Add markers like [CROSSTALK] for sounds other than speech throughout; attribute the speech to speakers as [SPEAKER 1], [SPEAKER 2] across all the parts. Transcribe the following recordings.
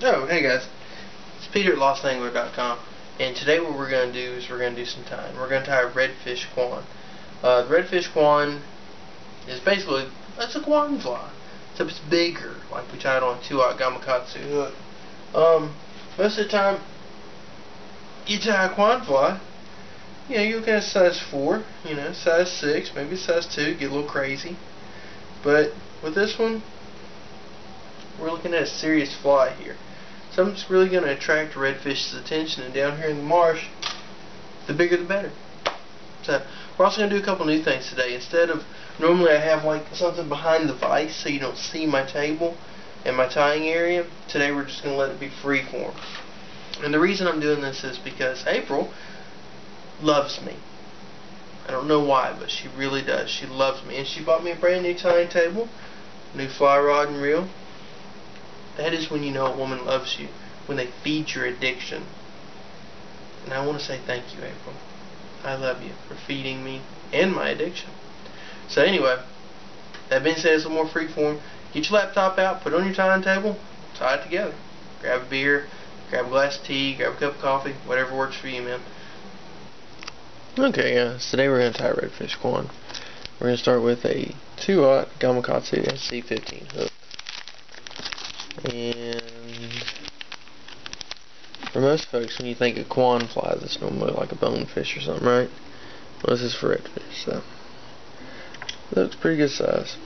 [SPEAKER 1] Oh, hey guys. It's Peter at LostAngler.com and today what we're going to do is we're going to do some tying. We're going to tie a redfish Kwan. Uh, the redfish Kwan is basically, it's a Kwan fly. Except it's bigger, like we tied on a 2-aught Gamakatsu hook. Um, most of the time, you tie a Kwan fly, you know, you're looking at size 4, you know, size 6, maybe size 2, get a little crazy. But with this one, we're looking at a serious fly here. Something's really going to attract redfish's attention, and down here in the marsh, the bigger the better. So, we're also going to do a couple new things today. Instead of, normally I have like something behind the vise so you don't see my table and my tying area, today we're just going to let it be free form. And the reason I'm doing this is because April loves me. I don't know why, but she really does. She loves me. And she bought me a brand new tying table, new fly rod and reel, that is when you know a woman loves you, when they feed your addiction. And I want to say thank you, April. I love you for feeding me and my addiction. So anyway, that being said, it's a little more freeform. Get your laptop out, put it on your tying table, tie it together. Grab a beer, grab a glass of tea, grab a cup of coffee, whatever works for you, man. Okay, uh, guys, today we're going to tie redfish Kwan. We're going to start with a 2-aught Gamakatsu SC15 hook. And for most folks, when you think of Kwan flies, it's normally like a bonefish or something, right? Well, this is for redfish, so looks pretty good size.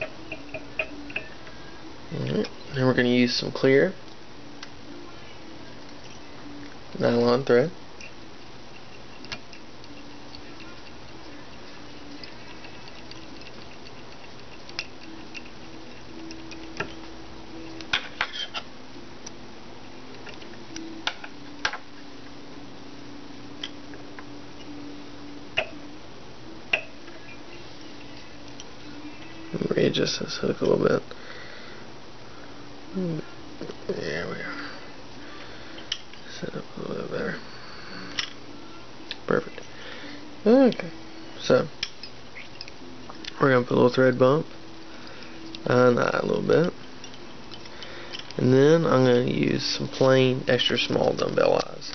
[SPEAKER 1] Alright, then we're going to use some clear nylon thread. This hook a little bit. There we are. Set up a little bit better. Perfect. Okay. So, we're going to put a little thread bump on that a little bit. And then I'm going to use some plain extra small dumbbell eyes.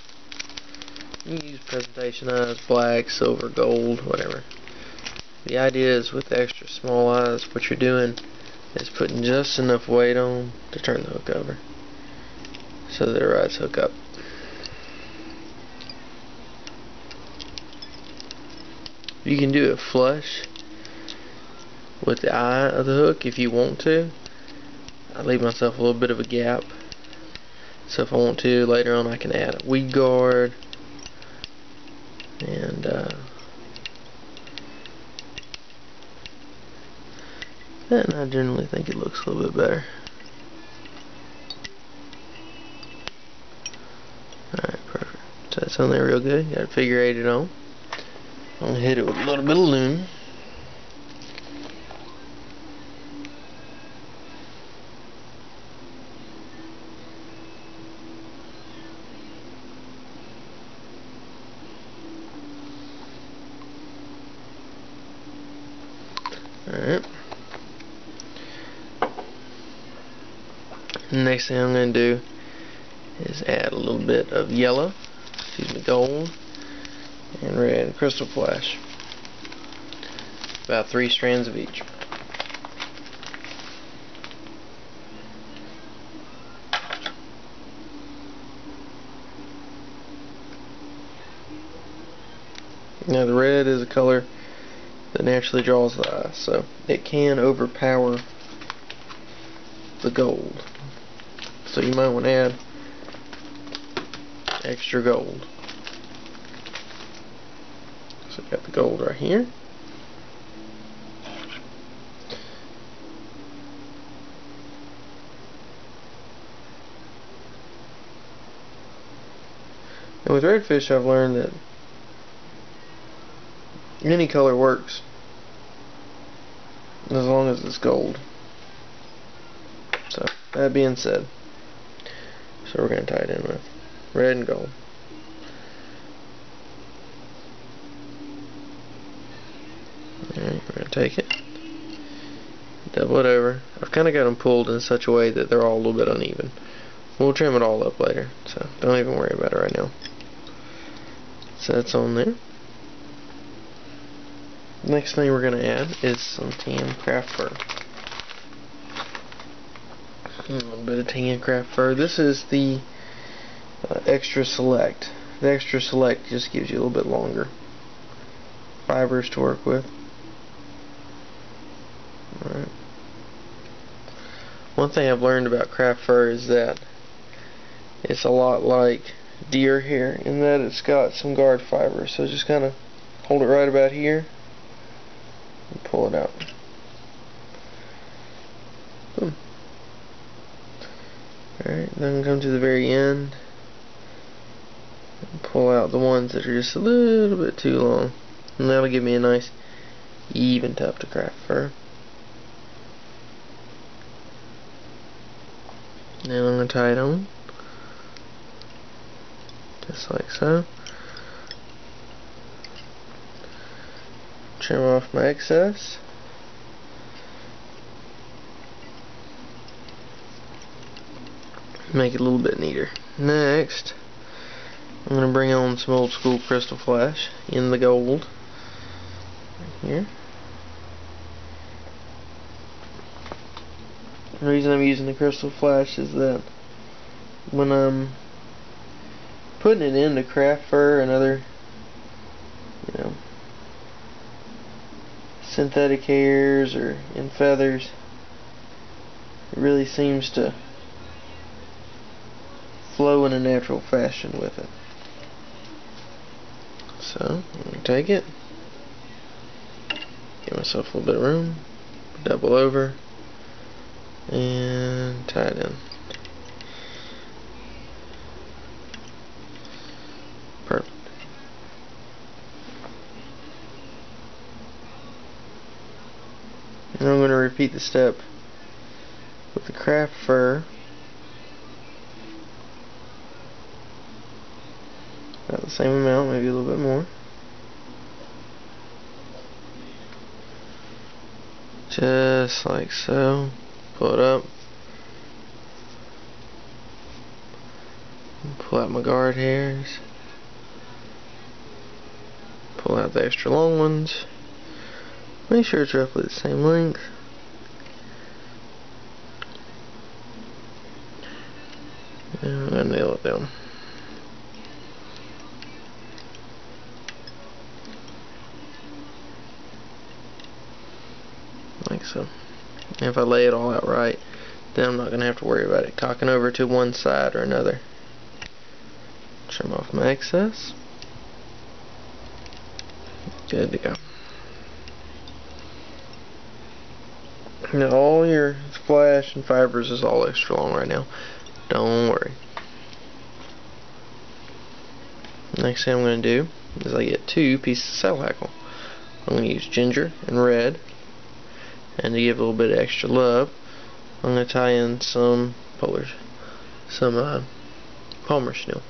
[SPEAKER 1] You can use presentation eyes, black, silver, gold, whatever. The idea is with the extra small eyes, what you're doing is putting just enough weight on to turn the hook over so that it rides hook up. You can do it flush with the eye of the hook if you want to. I leave myself a little bit of a gap so if I want to later on I can add a weed guard and uh, And I generally think it looks a little bit better. Alright, perfect. So that's on there real good. Got a figure eight it on. I'm gonna hit it with a little bit of Loon. Alright. Next thing I'm going to do is add a little bit of yellow, excuse me, gold, and red crystal flash. About three strands of each. Now the red is a color that naturally draws the eye, so it can overpower the gold. So you might want to add extra gold. So I've got the gold right here. And with redfish I've learned that any color works as long as it's gold. So that being said so we're going to tie it in with red and gold. Alright, we're going to take it, double it over. I've kind of got them pulled in such a way that they're all a little bit uneven. We'll trim it all up later, so don't even worry about it right now. So that's on there. Next thing we're going to add is some tan craft fur. A little bit of tan craft fur. This is the uh, extra select. The extra select just gives you a little bit longer fibers to work with. Alright. One thing I've learned about craft fur is that it's a lot like deer hair in that it's got some guard fiber. So just kind of hold it right about here and pull it out. Boom. Alright, then come to the very end pull out the ones that are just a little bit too long. And that'll give me a nice even tuft of craft fur. Now I'm going to tie it on. Just like so. Trim off my excess. Make it a little bit neater. Next, I'm going to bring on some old school crystal flash in the gold. Right here. The reason I'm using the crystal flash is that when I'm putting it into craft fur and other you know synthetic hairs or in feathers it really seems to flow in a natural fashion with it. So I'm going to take it. Give myself a little bit of room. Double over. And tie it in. Perfect. And I'm going to repeat the step with the craft fur. About the same amount, maybe a little bit more. Just like so. Pull it up. Pull out my guard hairs pull out the extra long ones. Make sure it's roughly the same length. And nail it down. And if I lay it all out right, then I'm not going to have to worry about it cocking over to one side or another. Trim off my excess. Good to go. Now all your flash and fibers is all extra long right now. Don't worry. Next thing I'm going to do is I get two pieces of saddle hackle. I'm going to use ginger and red. And to give a little bit of extra love, I'm going to tie in some polars, some uh, Palmer chenille.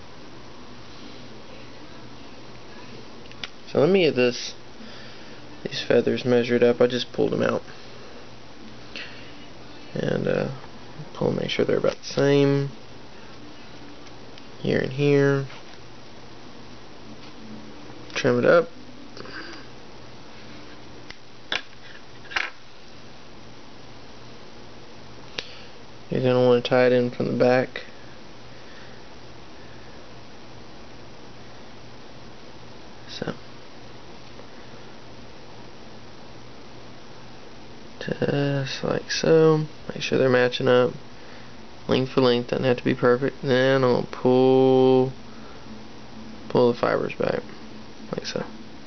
[SPEAKER 1] So let me get this these feathers measured up. I just pulled them out. And uh, pull make sure they're about the same. Here and here. Trim it up. You're going to want to tie it in from the back. So. just like so. Make sure they're matching up. Length for length. Doesn't have to be perfect. Then I'll pull pull the fibers back. Like so.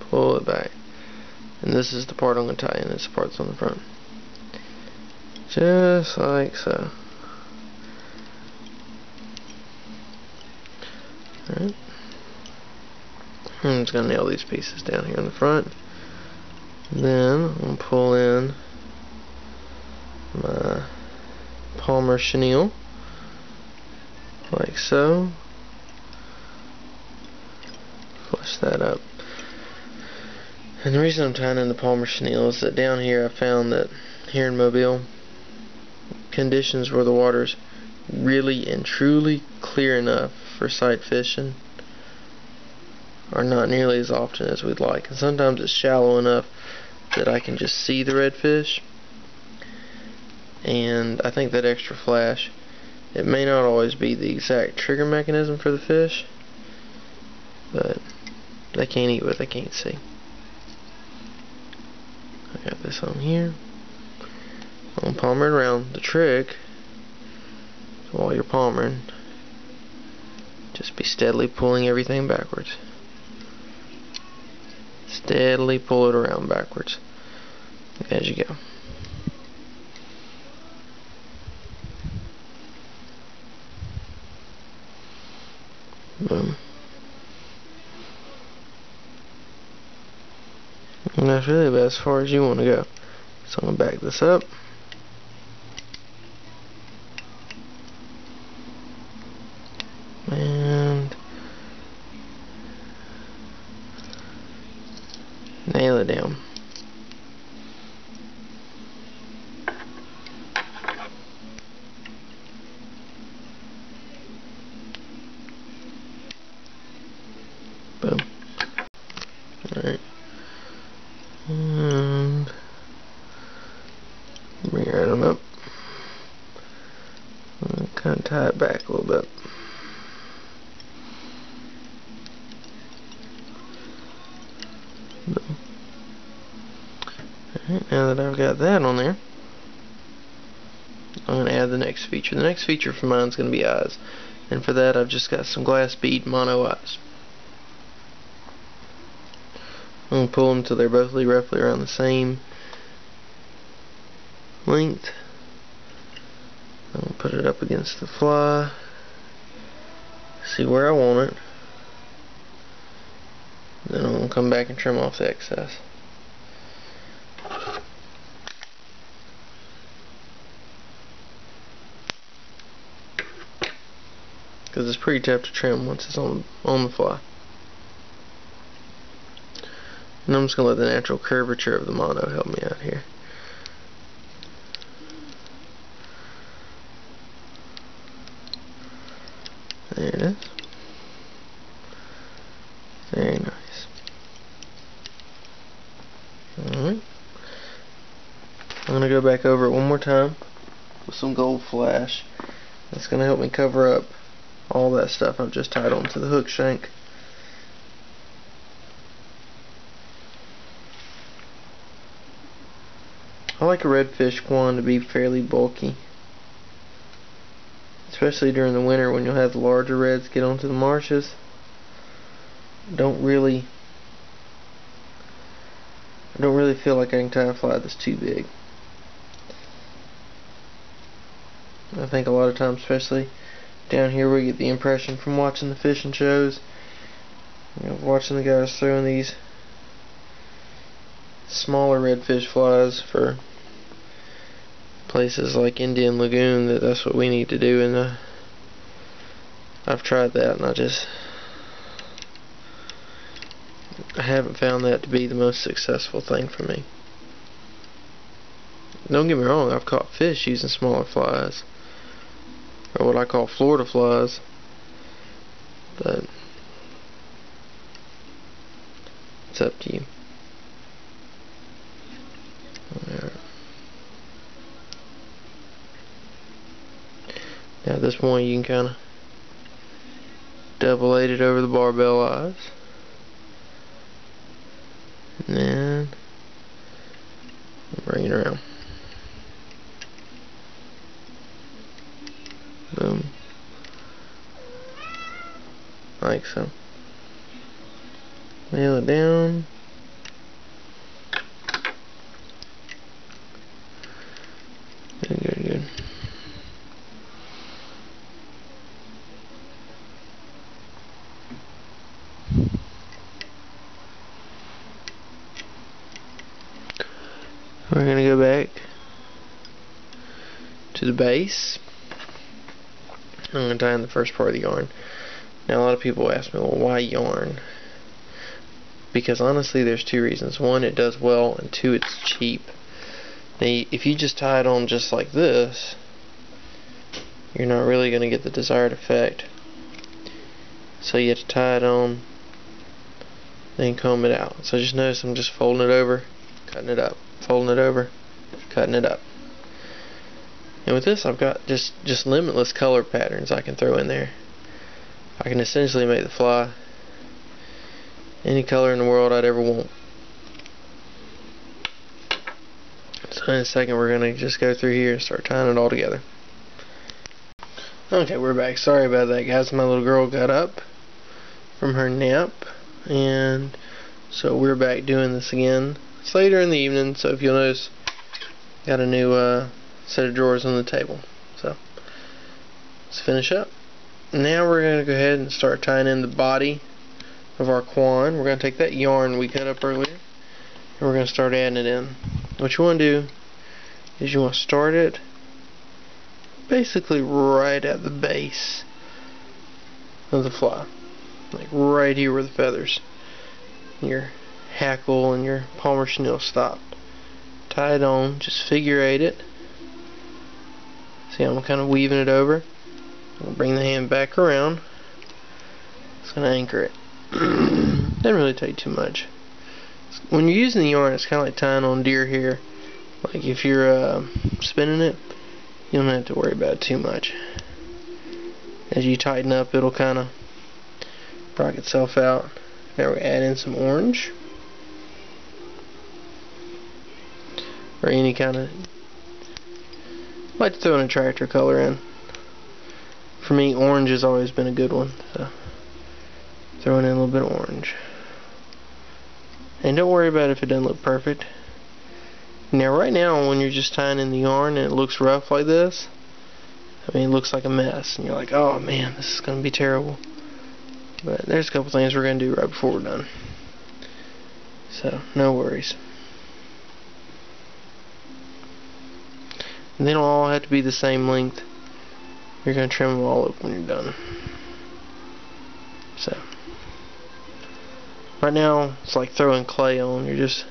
[SPEAKER 1] Pull it back. And this is the part I'm going to tie in. This part's on the front. Just like so Hmm, alright I'm just going to nail these pieces down here in the front. Then I'm going to pull in my Palmer chenille like so. Flush that up. And the reason I'm tying in the Palmer chenille is that down here I found that here in Mobile conditions where the water's really and truly clear enough for sight fishing are not nearly as often as we'd like. And sometimes it's shallow enough that I can just see the redfish. And I think that extra flash, it may not always be the exact trigger mechanism for the fish, but they can't eat what they can't see. I got this on here. I'm palmer it around. The trick, while you're palmering, just be steadily pulling everything backwards. Steadily pull it around backwards as you go. Boom. And that's really about as far as you want to go. So I'm going to back this up. And nail it down. Boom. Alright. And bring it on up. Kind of tie it back a little bit. Alright, now that I've got that on there, I'm going to add the next feature. The next feature for mine is going to be eyes. And for that I've just got some glass bead mono eyes. I'm going to pull them until they're both roughly around the same length. I'm going to put it up against the fly. See where I want it. Then I'm going to come back and trim off the excess. Because it's pretty tough to trim once it's on, on the fly. And I'm just going to let the natural curvature of the mono help me out here. There it is. Very nice. Alright. I'm going to go back over it one more time with some gold flash. That's going to help me cover up all that stuff I've just tied onto the hook shank. I like a redfish Kwan to be fairly bulky. Especially during the winter when you'll have the larger reds get onto the marshes. Don't really I don't really feel like I can tie a fly that's too big. I think a lot of times, especially down here, we get the impression from watching the fishing shows, you know, watching the guys throwing these smaller redfish flies for places like Indian Lagoon that that's what we need to do and uh, I've tried that and I just I haven't found that to be the most successful thing for me. Don't get me wrong, I've caught fish using smaller flies or what I call Florida flies but it's up to you. Now at this point you can kind of double it over the barbell eyes. And then bring it around. Boom. Like so. Nail it down. We're going to go back to the base. I'm going to tie in the first part of the yarn. Now a lot of people ask me, well why yarn? Because honestly there's two reasons. One, it does well, and two, it's cheap. Now if you just tie it on just like this, you're not really going to get the desired effect. So you have to tie it on, then comb it out. So just notice I'm just folding it over, cutting it up, folding it over, cutting it up. And with this I've got just, just limitless color patterns I can throw in there. I can essentially make the fly any color in the world I'd ever want. So in a second we're going to just go through here and start tying it all together. Okay, we're back. Sorry about that, guys. My little girl got up from her nap, and so we're back doing this again. It's later in the evening, so if you'll notice, got a new uh, set of drawers on the table. So let's finish up. Now we're going to go ahead and start tying in the body of our Kwan. We're going to take that yarn we cut up earlier, and we're going to start adding it in. What you want to do is you want to start it basically right at the base of the fly. Like right here where the feathers, your hackle and your palmer chenille stop. Tie it on, just figure eight it. See I'm kind of weaving it over. I'll bring the hand back around. It's to anchor it. [CLEARS THROAT] Doesn't really take too much. When you're using the yarn, it's kind of like tying on deer hair. Like if you're uh, spinning it, you don't have to worry about it too much. As you tighten up, it'll kind of rock itself out. Now we add in some orange. Or any kind of... Like to throw an attractor color in. For me, orange has always been a good one. So, throwing in a little bit of orange. And don't worry about it if it doesn't look perfect. Now right now when you're just tying in the yarn and it looks rough like this, I mean it looks like a mess and you're like, oh man, this is going to be terrible. But there's a couple things we're going to do right before we're done. So, no worries. And they don't all have to be the same length. You're going to trim them all up when you're done. So, right now it's like throwing clay on. You're just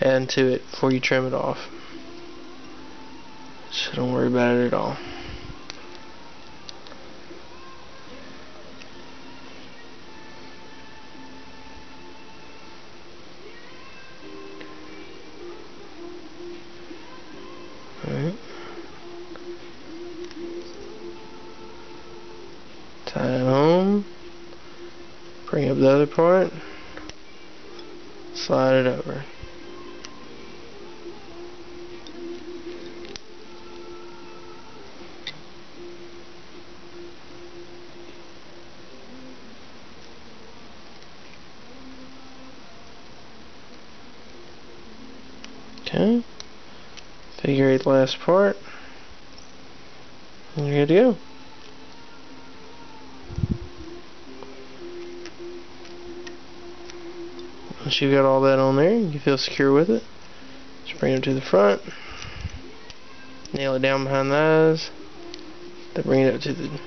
[SPEAKER 1] adding to it before you trim it off. So don't worry about it at all. The other part. Slide it over. Okay. Figure eight last part. And you're good to go. Once you've got all that on there, you feel secure with it. Just bring it to the front. Nail it down behind the eyes. Then bring it up to the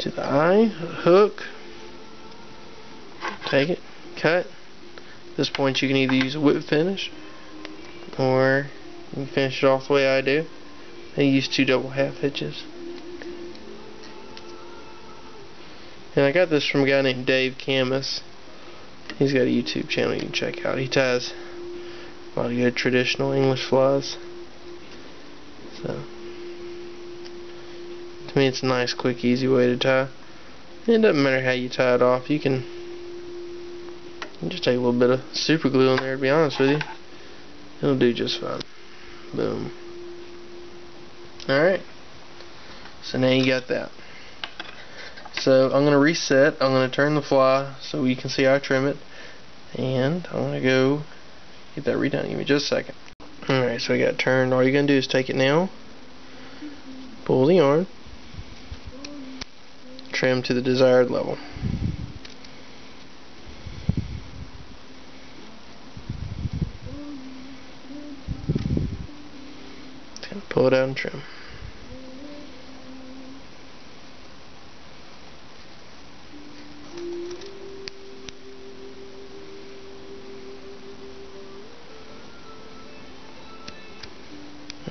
[SPEAKER 1] to the eye, hook. Take it, cut. At this point you can either use a whip finish or you can finish it off the way I do. I use two double half hitches. And I got this from a guy named Dave Camus. He's got a YouTube channel you can check out. He ties a lot of good traditional English flies. So, to me it's a nice, quick, easy way to tie. It doesn't matter how you tie it off. You can just take a little bit of super glue in there to be honest with you. It'll do just fine. Boom. Alright. So now you got that. So I'm going to reset. I'm going to turn the fly so you can see I trim it. And I'm going to go get that redone. Give me just a second. Alright, so we got turned. All you're going to do is take it now. Pull the yarn. Trim to the desired level. pull it out and trim.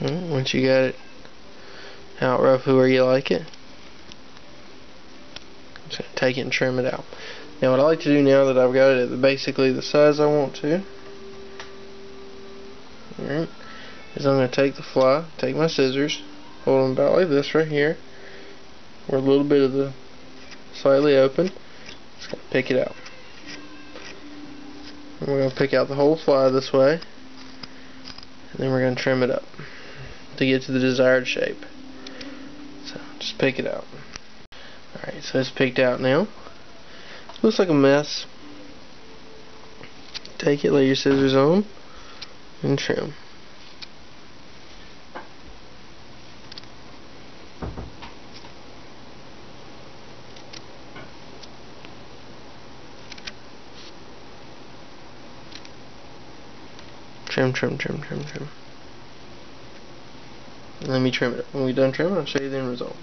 [SPEAKER 1] Mm-hmm. once you got it out roughly where you like it. Just take it and trim it out. Now what I like to do now that I've got it at basically the size I want to, alright, is I'm going to take the fly, take my scissors, hold them about like this right here, where a little bit of the slightly open, just going to pick it out. And we're going to pick out the whole fly this way, and then we're going to trim it up to get to the desired shape. So just pick it out. Alright, so it's picked out now. Looks like a mess. Take it, lay your scissors on, and trim. Trim, trim, trim, trim, trim. Let me trim it. When we're done trimming, I'll show you the end result.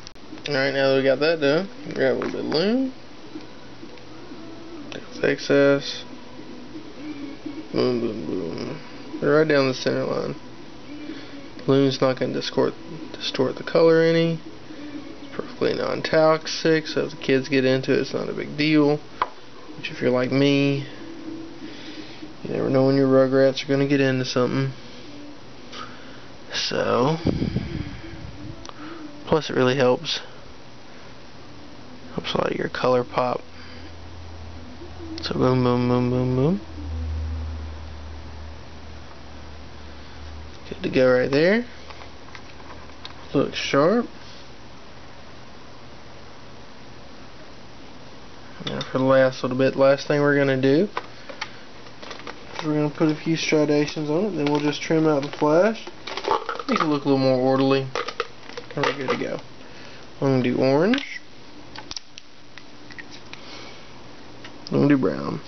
[SPEAKER 1] Alright, now that we got that done, grab a little bit of Loon excess. Boom, boom, boom. Right down the center line. Loon's not going to distort, distort the color any. It's perfectly non-toxic, so if the kids get into it, it's not a big deal. Which if you're like me, you never know when your rugrats are going to get into something. So, plus it really helps. Helps a lot of your color pop. So boom, boom, boom, boom, boom. Good to go right there. Looks sharp. Now for the last little bit, last thing we're going to do is we're going to put a few striations on it, then we'll just trim out the flash. Make it look a little more orderly. We're good to go. I'm going to do orange. I'm gonna do brown.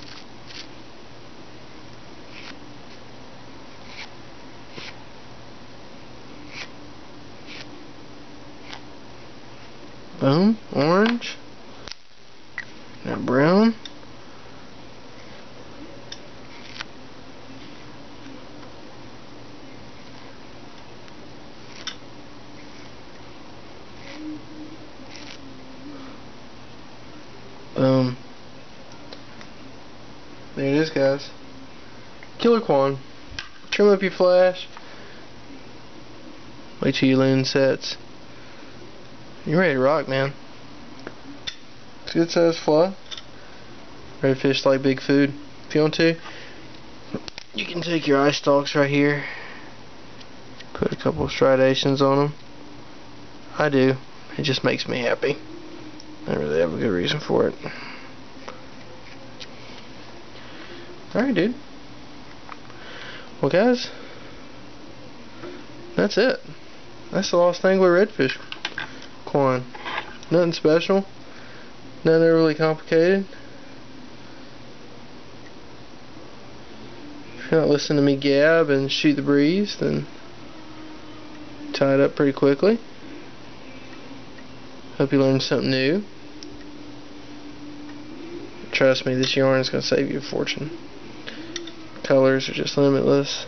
[SPEAKER 1] Boom, orange. Now brown. Boom. There it is, guys. Killer Kwan. Trim up your flash. Wait till your loon sets. You're ready to rock, man. It's a good sized fly. Redfish like big food. If you want to, you can take your eye stalks right here. Put a couple of striations on them. I do. It just makes me happy. I really have a good reason for it. Alright, dude. Well, guys, that's it. That's the Lost Angler Redfish Kwan. Nothing special. Nothing really complicated. If you're not listening to me gab and shoot the breeze, then tie it up pretty quickly. Hope you learned something new. Trust me, this yarn is going to save you a fortune colors are just limitless.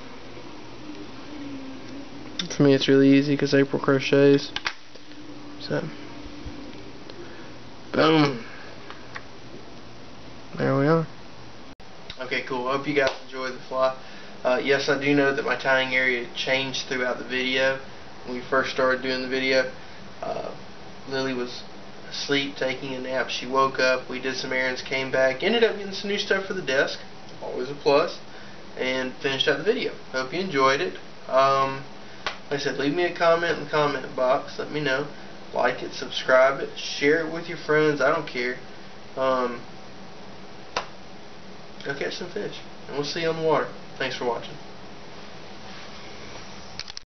[SPEAKER 1] For me it's really easy because April crochets. So, boom. There we are. Okay, cool. I Hope you guys enjoyed the fly. Uh, yes, I do know that my tying area changed throughout the video. When we first started doing the video, uh, Lily was asleep, taking a nap. She woke up. We did some errands, came back, ended up getting some new stuff for the desk. Always a plus and finished out the video. Hope you enjoyed it. Um, like I said, leave me a comment in the comment box. Let me know. Like it, subscribe it, share it with your friends. I don't care. Um, go catch some fish. And we'll see you on the water. Thanks for watching.